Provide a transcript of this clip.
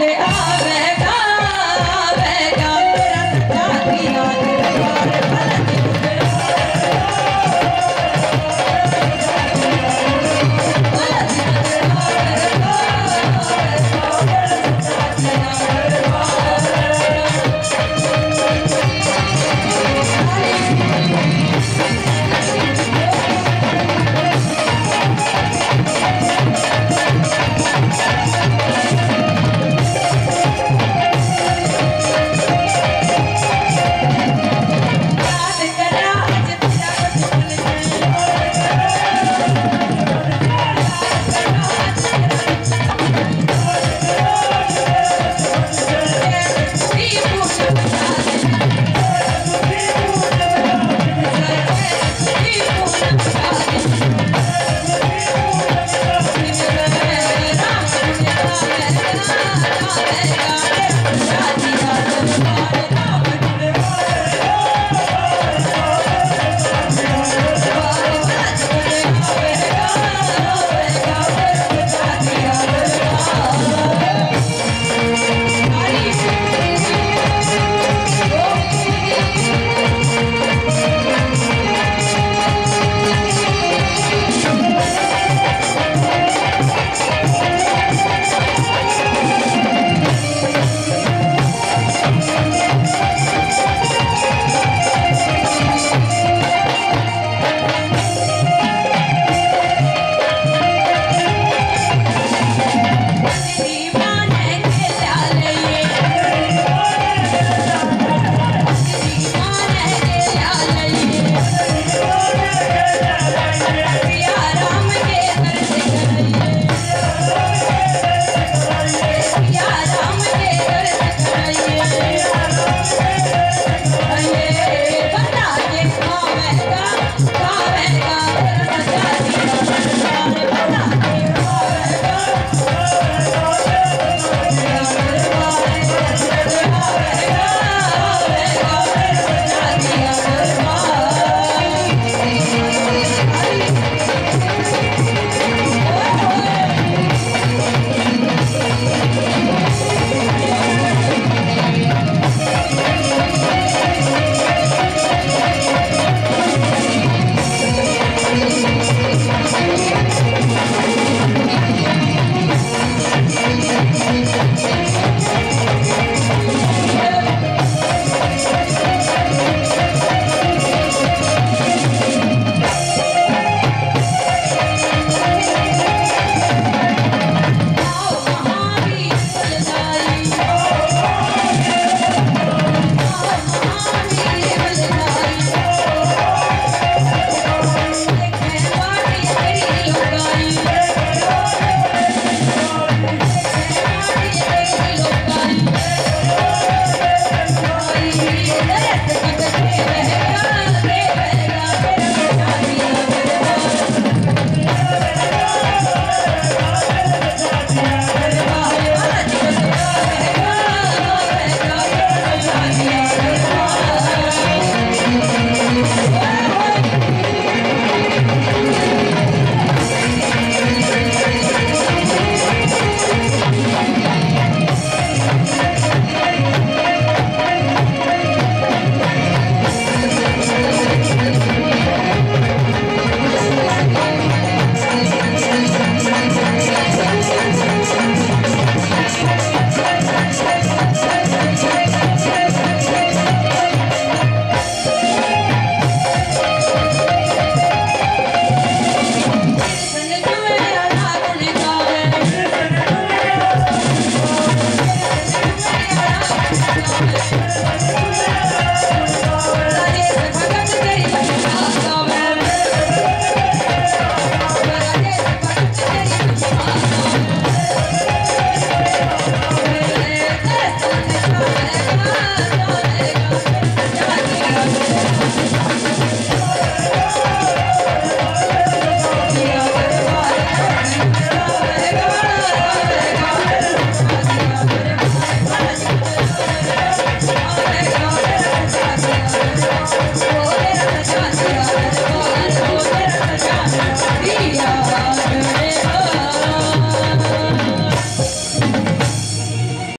they are.